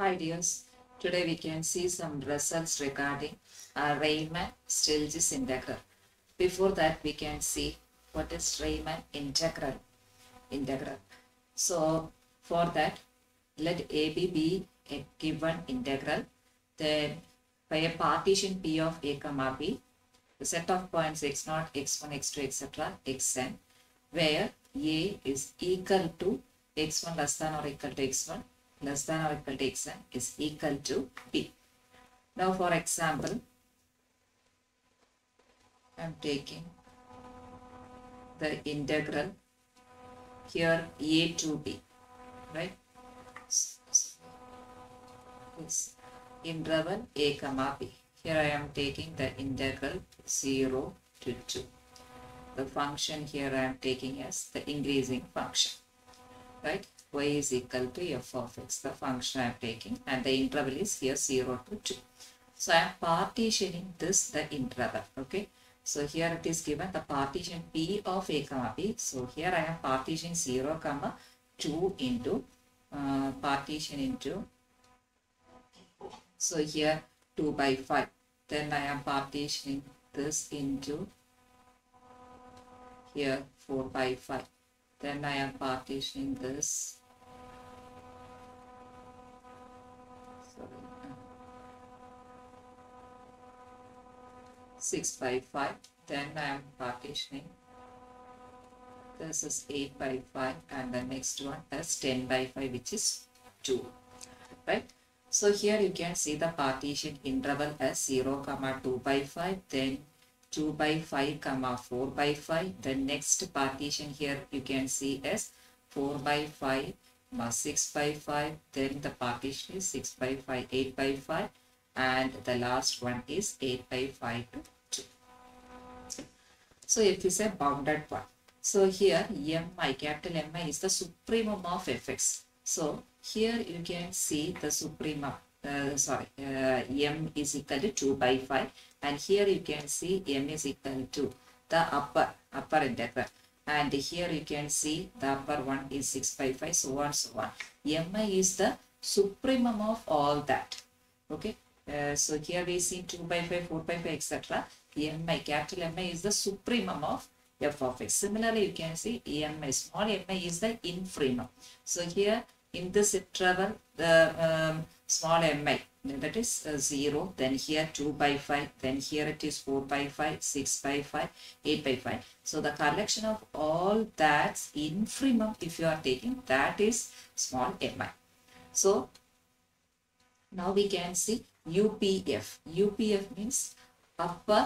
Hi dears, today we can see some results regarding uh, Riemann-Stieltjes integral. Before that we can see what is Riemann integral. integral. So for that let AB be a given integral then by a partition P of A comma B the set of points x0, x1, x2, etc. xn where A is equal to x1 less than or equal to x1 less than or equal to xn is equal to b. Now for example, I am taking the integral here a to b, right? This interval a comma b. Here I am taking the integral 0 to 2. The function here I am taking as the increasing function, right? Y is equal to f of x, the function I am taking, and the interval is here 0 to 2. So I am partitioning this the interval, okay? So here it is given the partition p of a comma b. So here I am partitioning 0 comma 2 into uh, partition into so here 2 by 5. Then I am partitioning this into here 4 by 5. Then I am partitioning this sorry, uh, 6 by 5. Then I am partitioning. This is 8 by 5 and the next one is 10 by 5 which is 2 right? So here you can see the partition interval as 0 comma 2 by 5 then 2 by 5 comma 4 by 5 the next partition here you can see as 4 by 5 comma 6 by 5 then the partition is 6 by 5 8 by 5 and the last one is 8 by 5 to 2 so if you say bounded one. So here mi capital mi is the supremum of fx so here you can see the supremum uh, sorry uh, m is equal to 2 by 5 and here you can see m is equal to the upper upper integral and here you can see the upper one is 6 by 5 so on so on. Mi is the supremum of all that. Okay? Uh, so here we see 2 by 5 4 by 5 etc mi capital mi is the supremum of f of x. Similarly you can see mi small mi is the infimum so here in this interval the um, small mi that is uh, 0 then here 2 by 5 then here it is 4 by 5 6 by 5 8 by 5 so the collection of all that's infimum if you are taking that is small mi so now we can see upf upf means upper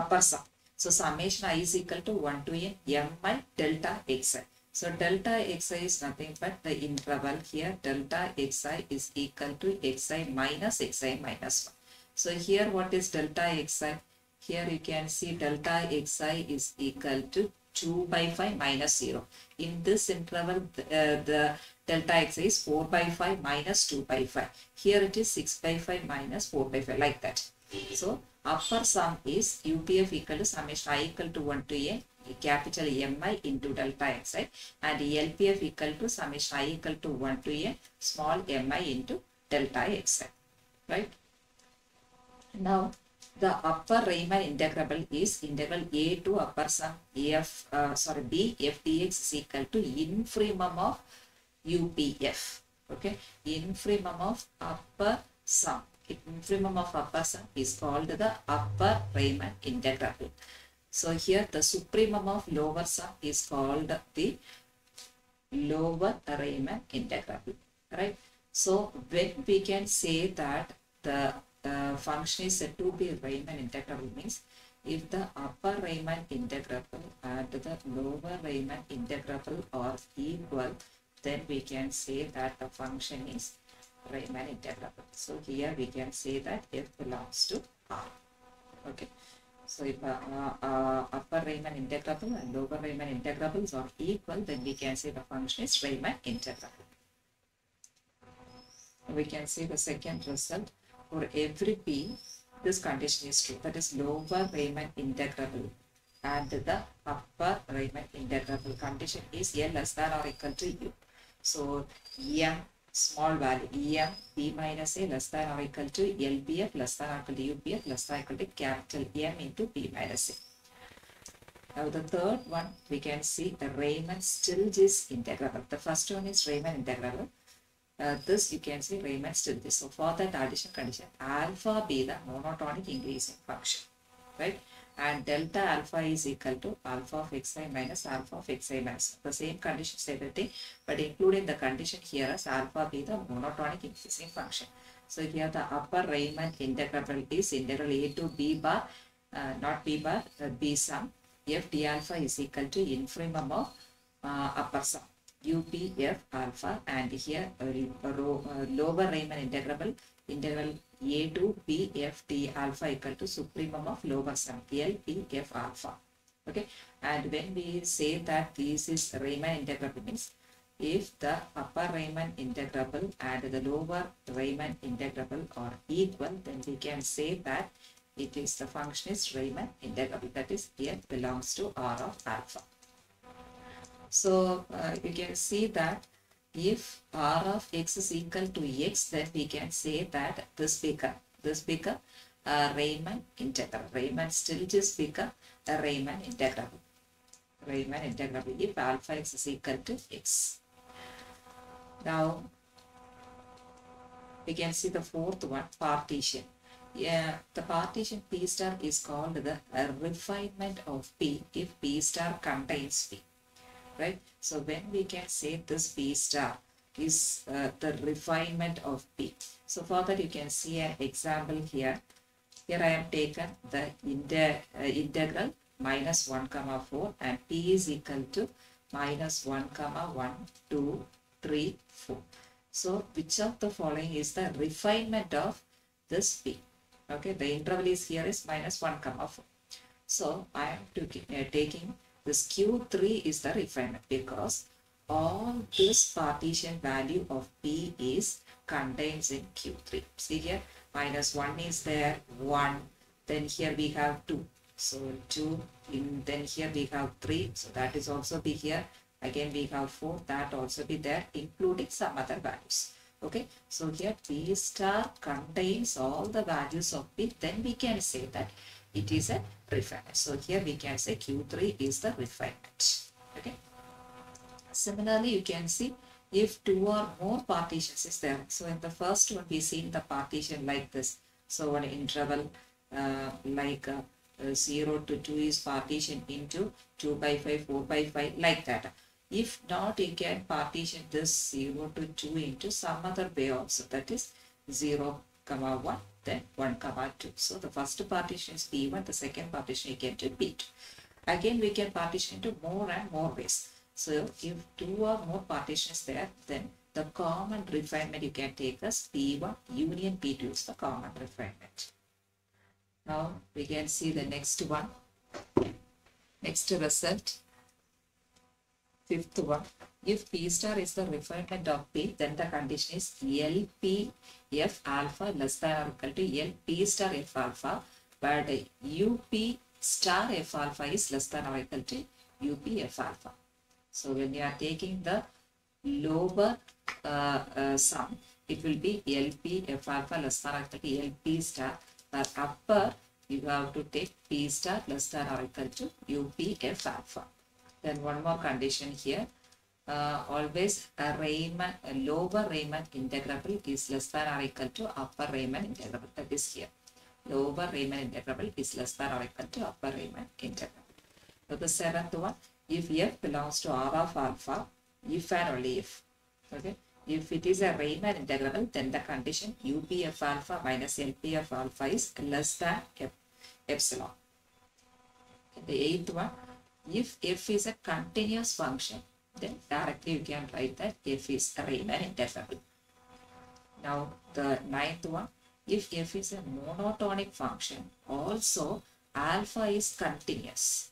upper sum so summation i is equal to 1 to n mi delta xi so delta xi is nothing but the interval here delta xi is equal to xi minus xi minus 1. So here what is delta xi? Here you can see delta xi is equal to 2 by 5 minus 0. In this interval uh, the delta xi is 4 by 5 minus 2 by 5. Here it is 6 by 5 minus 4 by 5 like that. So upper sum is UPF equal to summation i equal to 1 to a capital Mi into delta xi and LPF equal to summation i equal to 1 to a small mi into delta xi. Right? Now, the upper Riemann integrable is integral a to upper sum f uh, sorry, b f dx is equal to infimum of UPF. Okay? Infimum of upper sum. Infimum of upper sum is called the upper Riemann integrable. So here the supremum of lower sum is called the lower Riemann integrable, right? So when we can say that the uh, function is said to be Riemann integrable means if the upper Riemann integrable and the lower Riemann integrable are equal, then we can say that the function is Riemann integrable. So here we can say that f belongs to R. Okay. So if uh, uh, upper Riemann integrable and lower Riemann integrals are equal, then we can say the function is Riemann integrable. We can see the second result for every p, this condition is true. That is lower Riemann integrable and the upper Riemann integrable condition is L less than or equal to U. So M small value em p minus a less than or equal to lpf less than or equal to upf less than or equal to capital M into p minus a. Now the third one we can see the Riemann-Stieltjes integral. The first one is Riemann integral. Uh, this you can see Riemann-Stieltjes. So for that addition condition, alpha be the monotonic increasing function, right? And delta alpha is equal to alpha of xi minus alpha of xi minus. The same conditions everything, but including the condition here as alpha be the monotonic increasing function. So here the upper Riemann integral is integral a to b bar, uh, not b bar, uh, b sum f d alpha is equal to infimum of uh, upper sum UPF alpha and here uh, uh, lower Riemann integrable integral a to b f d alpha equal to supremum of lower sum L p f alpha. Okay, and when we say that this is Riemann integrable means if the upper Riemann integrable and the lower Riemann integrable are equal, then we can say that it is the function is Riemann integrable that is here belongs to R of alpha. So uh, you can see that if R of x is equal to x then we can say that this become this become a Riemann integral. Riemann-Stieltjes become a Riemann integral. Riemann integral if alpha x is equal to x. Now we can see the fourth one partition yeah, the partition P star is called the refinement of P if P star contains P, right? So when we can say this P star is uh, the refinement of P. So for that you can see an example here. Here I am taken the inter, uh, integral minus 1 comma 4 and P is equal to minus 1 comma 1, 2, 3, 4. So which of the following is the refinement of this P? okay the interval is here is minus 1 comma 4 so i am uh, taking this q3 is the refinement because all this partition value of p is contains in q3 see here minus 1 is there 1 then here we have 2 so 2 in then here we have 3 so that is also be here. Again we have 4 that also be there including some other values. Okay, so here P star contains all the values of P, then we can say that it is a refinement. So here we can say Q3 is the refinement. Okay. Similarly, you can see if two or more partitions is there. So in the first one, we seen the partition like this. So an interval uh, like uh, 0 to 2 is partition into 2 by 5, 4 by 5, like that. If not, you can partition this 0 to 2 into some other way also. That is 0, comma 1, then 1, comma 2. So the first partition is P1, the second partition you get to P2. Again, we can partition into more and more ways. So if two or more partitions there, then the common refinement you can take as P1 union P2 is the common refinement. Now we can see the next one. Next result fifth one if p star is the refinement of p then the condition is lp f alpha less than or equal to lp star f alpha but up star f alpha is less than or equal to up f alpha. So when you are taking the lower uh, uh, sum it will be lp f alpha less than or equal to lp star. But upper you have to take p star less than or equal to up f alpha. Then one more condition here. Uh, always a Riemann, a lower Riemann integrable is less than or equal to upper Riemann integrable. Uh, that is here. Lower Riemann integrable is less than or equal to upper Riemann integrable. So the seventh one, if f belongs to R of alpha, if and only if. Okay. If it is a Riemann integrable, then the condition UPF alpha minus LPF alpha is less than epsilon. The eighth one, if f is a continuous function, then directly you can write that f is Riemann integral. Now the ninth one, if f is a monotonic function, also alpha is continuous.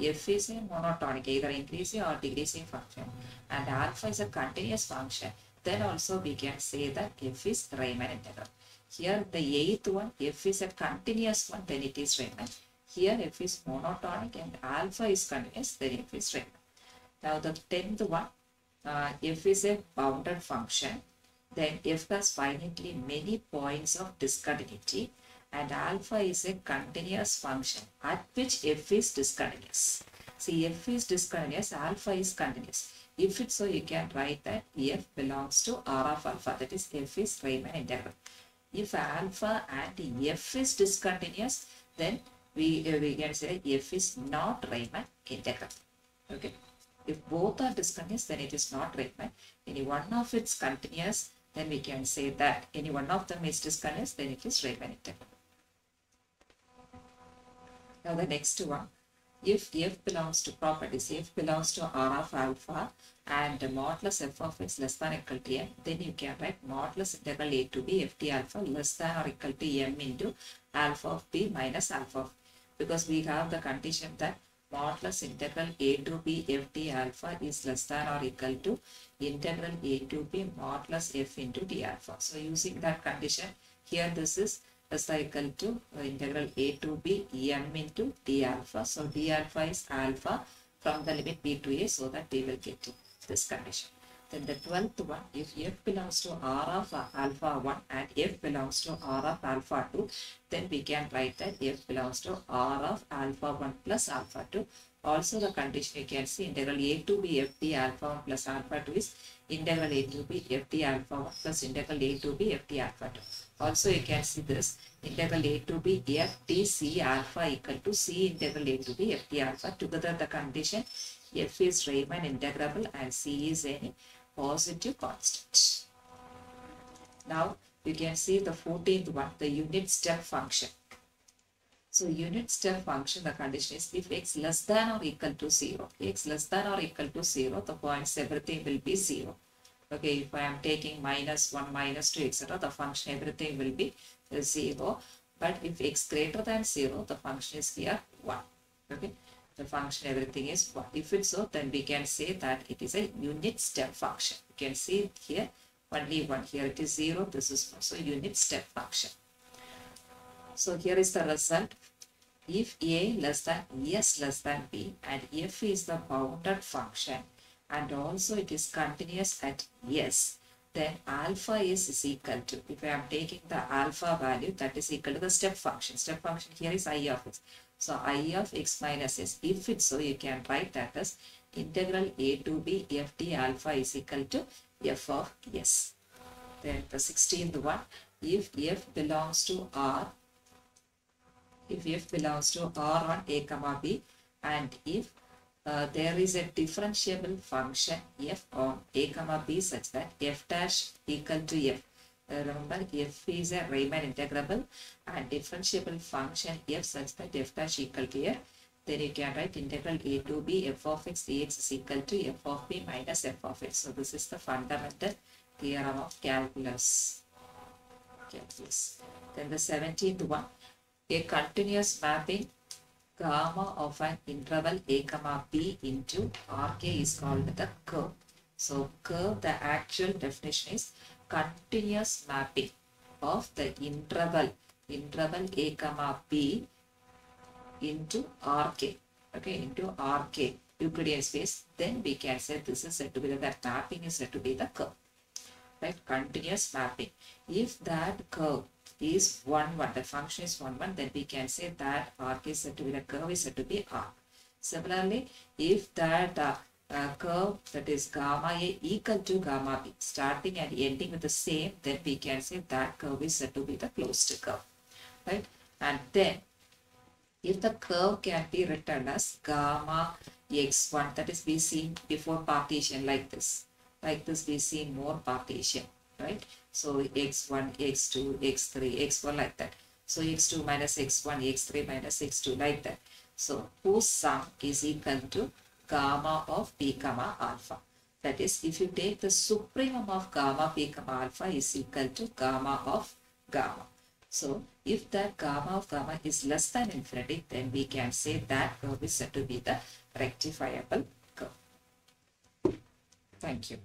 f is a monotonic, either increasing or decreasing function, and alpha is a continuous function, then also we can say that f is Riemann integral. Here the eighth one, f is a continuous one, then it is Riemann. Here f is monotonic and alpha is continuous, then f is Riemann. Now the tenth one, uh, f is a bounded function, then f has finitely many points of discontinuity and alpha is a continuous function at which f is discontinuous. See, f is discontinuous, alpha is continuous. If it's so, you can write that f belongs to R of alpha, that is f is Riemann integral. If alpha and f is discontinuous, then we, uh, we can say f is not Riemann integral. Okay. If both are discontinuous, then it is not Riemann. Any one of it's continuous, then we can say that any one of them is discontinuous, then it is integral. Now the next one, if f belongs to properties, f belongs to R of alpha and modulus f of x less than equal to m, then you can write modulus integral a to b ft alpha less than or equal to m into alpha of b minus alpha of because we have the condition that modulus integral a to b ft alpha is less than or equal to integral a to b modulus f into d alpha. So using that condition, here this is is equal to uh, integral a to b m into d alpha. So d alpha is alpha from the limit b to a so that we will get to this condition. The twelfth one, if f belongs to r of alpha 1 and f belongs to r of alpha 2, then we can write that f belongs to r of alpha 1 plus alpha 2. Also the condition you can see integral a to b f t alpha 1 plus alpha 2 is integral a to b f t alpha 1 plus integral a to b f t alpha 2. Also you can see this integral a to b f t c alpha equal to c integral a to b f t alpha. Together the condition f is Riemann integrable and c is any positive constant. Now you can see the 14th one, the unit step function. So unit step function, the condition is if x less than or equal to 0, x less than or equal to 0, the points everything will be 0. Okay, if I am taking minus 1, minus 2, etc., the function everything will be 0. But if x greater than 0, the function is here 1. Okay, the function everything is 1. If it's so, then we can say that it is a unit step function. You can see here only 1. Here it is 0, this is also unit step function. So here is the result. If a less than s less than b and f is the bounded function and also it is continuous at s, then alpha is, is equal to, if I am taking the alpha value that is equal to the step function. Step function here is i of x. So i of x minus s. If it's so, you can write that as integral a to b f t alpha is equal to f of s. Then the 16th one, if f belongs to r if f belongs to R on a comma b and if uh, there is a differentiable function f on a comma b such that f dash equal to f. Remember f is a Riemann integrable and differentiable function f such that f dash equal to f. Then you can write integral a to b f of x dx is equal to f of b minus f of x. So this is the fundamental theorem of calculus. calculus. Then the 17th one a continuous mapping gamma of an interval a comma b into rk is called the curve. So curve, the actual definition is continuous mapping of the interval, interval a comma b into rk, okay, into rk, Euclidean space. Then we can say this is said to be the, that mapping is said to be the curve, right? Continuous mapping. If that curve is 1 1 the function is 1 1 then we can say that arc is said to be the curve is said to be arc similarly if that uh, uh, curve that is gamma a equal to gamma b starting and ending with the same then we can say that curve is said to be the closed curve right and then if the curve can be written as gamma x1 that is we seen before partition like this like this we see more partition right so x1, x2, x3, x1 like that. So x2 minus x1, x3 minus x2 like that. So whose sum is equal to gamma of p comma alpha. That is if you take the supremum of gamma p comma alpha is equal to gamma of gamma. So if that gamma of gamma is less than infinity then we can say that curve is said to be the rectifiable curve. Thank you.